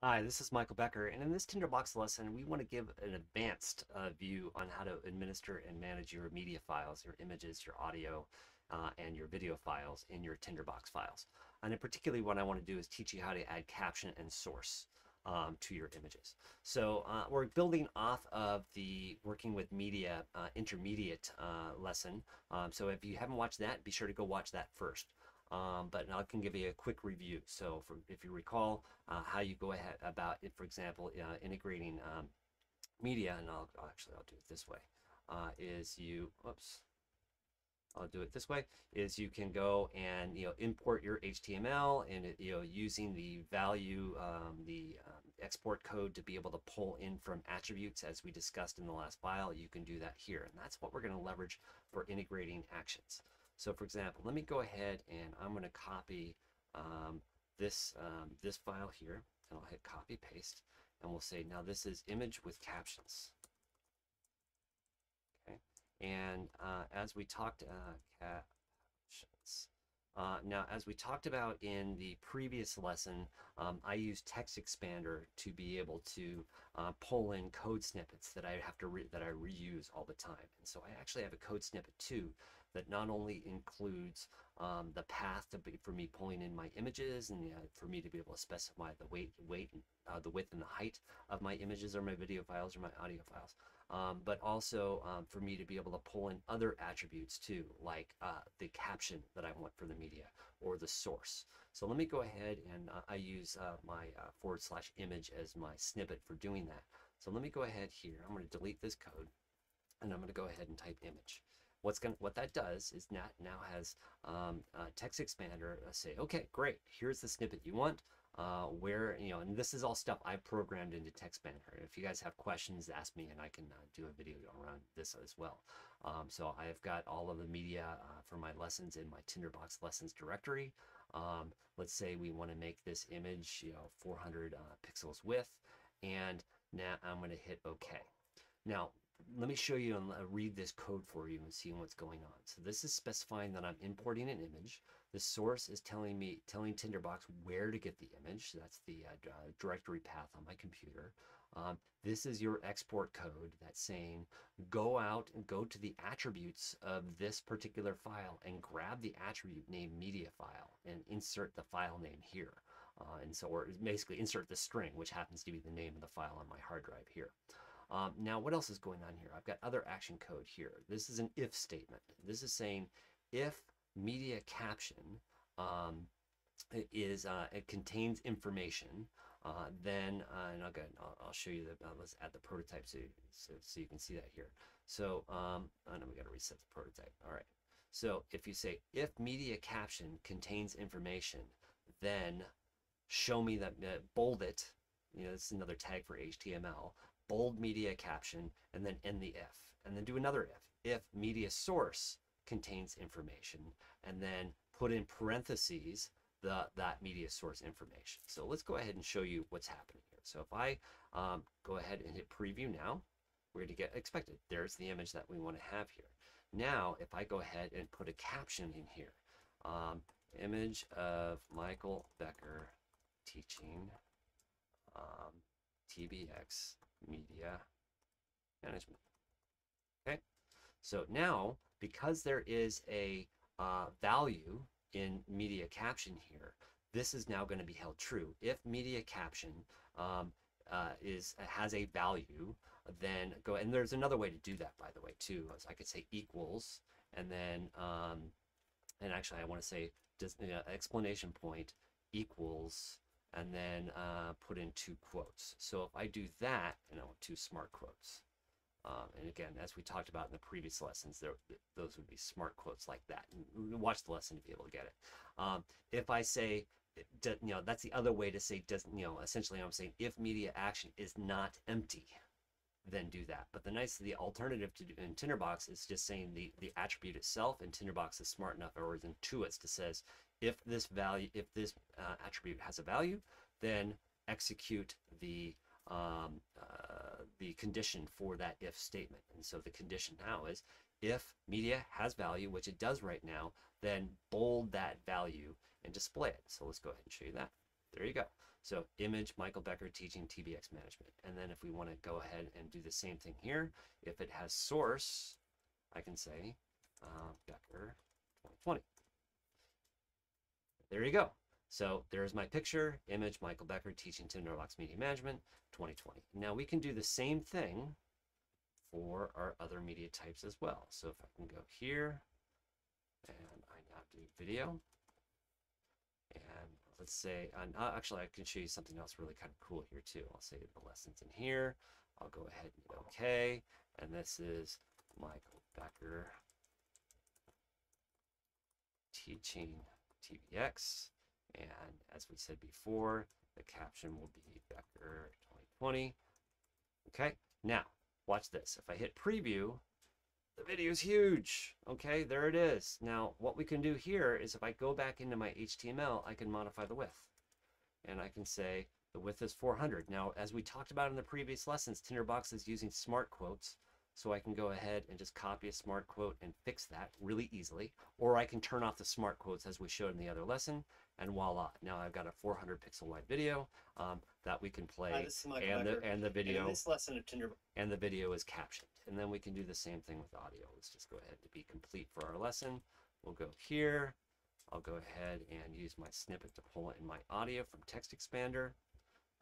Hi, this is Michael Becker, and in this Tinderbox lesson, we want to give an advanced uh, view on how to administer and manage your media files, your images, your audio, uh, and your video files in your Tinderbox files. And in particularly, what I want to do is teach you how to add caption and source um, to your images. So uh, we're building off of the working with media uh, intermediate uh, lesson. Um, so if you haven't watched that, be sure to go watch that first. Um, but I can give you a quick review. So for, if you recall uh, how you go ahead about it, for example, uh, integrating um, media, and I'll actually I'll do it this way, uh, is you, oops, I'll do it this way, is you can go and you know import your HTML and you know using the value, um, the um, export code to be able to pull in from attributes as we discussed in the last file, you can do that here. And that's what we're going to leverage for integrating actions. So for example, let me go ahead and I'm going to copy um, this, um, this file here and I'll hit copy paste and we'll say now this is image with captions. Okay, and uh, as we talked, uh, captions. Uh, now, as we talked about in the previous lesson, um, I use Text Expander to be able to uh, pull in code snippets that I have to that I reuse all the time. And so I actually have a code snippet too that not only includes um, the path to be, for me pulling in my images and uh, for me to be able to specify the weight, weight, uh, the width and the height of my images or my video files or my audio files, um, but also um, for me to be able to pull in other attributes too, like uh, the caption that I want for the media or the source. So let me go ahead and uh, I use uh, my uh, forward slash image as my snippet for doing that. So let me go ahead here. I'm going to delete this code and I'm going to go ahead and type image what's going what that does is that now has um, text expander uh, say okay great here's the snippet you want uh, where you know and this is all stuff I programmed into TextExpander if you guys have questions ask me and I can uh, do a video around this as well. Um, so I've got all of the media uh, for my lessons in my Tinderbox lessons directory. Um, let's say we want to make this image you know 400 uh, pixels width and now I'm going to hit OK now let me show you and uh, read this code for you and see what's going on. So this is specifying that I'm importing an image. The source is telling me, telling Tinderbox where to get the image. So that's the uh, directory path on my computer. Um, this is your export code that's saying go out and go to the attributes of this particular file and grab the attribute named media file and insert the file name here. Uh, and so, or basically insert the string, which happens to be the name of the file on my hard drive here. Um, now, what else is going on here? I've got other action code here. This is an if statement. This is saying if media caption um, is uh, it contains information, uh, then uh, and I'll, go, I'll, I'll show you the uh, let's add the prototype so, so, so you can see that here. So um, I know we got to reset the prototype. All right. So if you say if media caption contains information, then show me that uh, bold it. You know, this is another tag for HTML bold media caption, and then end the if. And then do another if. If media source contains information, and then put in parentheses the that media source information. So let's go ahead and show you what's happening here. So if I um, go ahead and hit preview now, we're going to get expected. There's the image that we want to have here. Now, if I go ahead and put a caption in here, um, image of Michael Becker teaching um, TBX media management. Okay, so now because there is a uh, value in media caption here, this is now going to be held true. If media caption um, uh, is has a value, then go and there's another way to do that by the way too. As I could say equals and then um, and actually I want to say does uh, explanation point equals and then uh, put in two quotes. So if I do that, and I want two smart quotes. Um, and again, as we talked about in the previous lessons, there, those would be smart quotes like that. Watch the lesson to be able to get it. Um, if I say, you know, that's the other way to say, does you know, essentially I'm saying if media action is not empty, then do that. But the nice, the alternative to in Tinderbox is just saying the, the attribute itself, and Tinderbox is smart enough or is intuits to says, if this value, if this uh, attribute has a value, then execute the um, uh, the condition for that if statement. And so the condition now is if media has value, which it does right now, then bold that value and display it. So let's go ahead and show you that. There you go. So image, Michael Becker teaching TBX management. And then if we want to go ahead and do the same thing here, if it has source, I can say uh, Becker 2020. There you go. So there's my picture, image, Michael Becker teaching to Tinderbox Media Management 2020. Now we can do the same thing for our other media types as well. So if I can go here and I now do video and let's say, and uh, actually I can show you something else really kind of cool here too. I'll say the lessons in here. I'll go ahead and hit OK. And this is Michael Becker teaching TBX. And as we said before, the caption will be Becker 2020. Okay, now watch this. If I hit preview, the video is huge. Okay, there it is. Now, what we can do here is if I go back into my HTML, I can modify the width. And I can say the width is 400. Now, as we talked about in the previous lessons, Tinderbox is using smart quotes. So I can go ahead and just copy a smart quote and fix that really easily. Or I can turn off the smart quotes as we showed in the other lesson and voila now i've got a 400 pixel wide video um, that we can play Hi, and the and the video in this lesson of tinder and the video is captioned. And then we can do the same thing with audio. Let's just go ahead to be complete for our lesson. We'll go here. I'll go ahead and use my snippet to pull in my audio from Text Expander.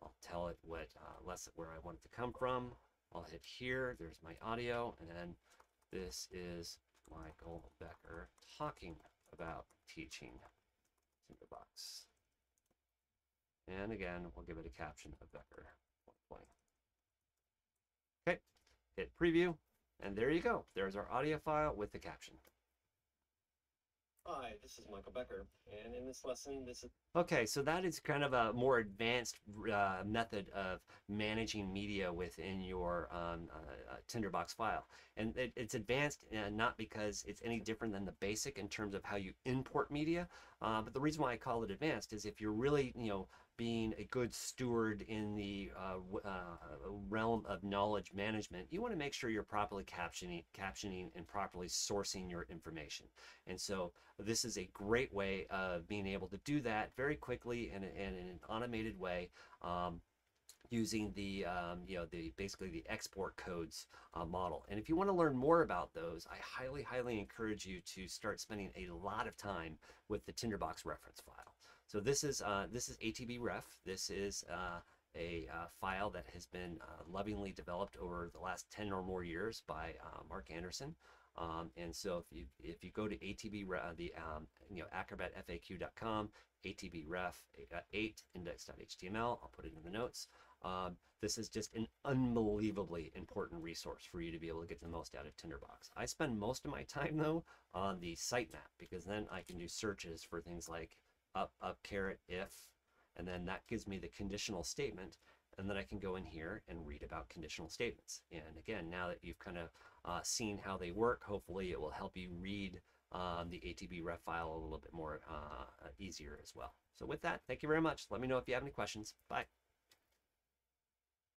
i'll tell it what uh, lesson where i want it to come from i'll hit here there's my audio and then this is michael becker talking about teaching Tinderbox. And again, we'll give it a caption of Becker Okay, hit preview, and there you go. There's our audio file with the caption. Hi, this is Michael Becker, and in this lesson, this is... Okay, so that is kind of a more advanced uh, method of managing media within your um, uh, uh, Tinderbox file. And it, it's advanced uh, not because it's any different than the basic in terms of how you import media, uh, but the reason why I call it advanced is if you're really, you know, being a good steward in the uh, uh, realm of knowledge management, you want to make sure you're properly captioning, captioning and properly sourcing your information. And so this is a great way of being able to do that very quickly and, and in an automated way. Um, using the um, you know the basically the export codes uh, model and if you want to learn more about those I highly highly encourage you to start spending a lot of time with the tinderbox reference file so this is uh, this is aTbRef. This is uh, a uh, file that has been uh, lovingly developed over the last 10 or more years by uh, Mark Anderson. Um, and so if you if you go to ATB the um, you know acrobatfaq.com aTbRef 8 index.html I'll put it in the notes. Um, this is just an unbelievably important resource for you to be able to get the most out of Tinderbox. I spend most of my time though on the sitemap because then I can do searches for things like up, up caret if, and then that gives me the conditional statement. And then I can go in here and read about conditional statements. And again, now that you've kind of uh, seen how they work, hopefully it will help you read um, the aTbRef file a little bit more uh, easier as well. So with that, thank you very much. Let me know if you have any questions. Bye.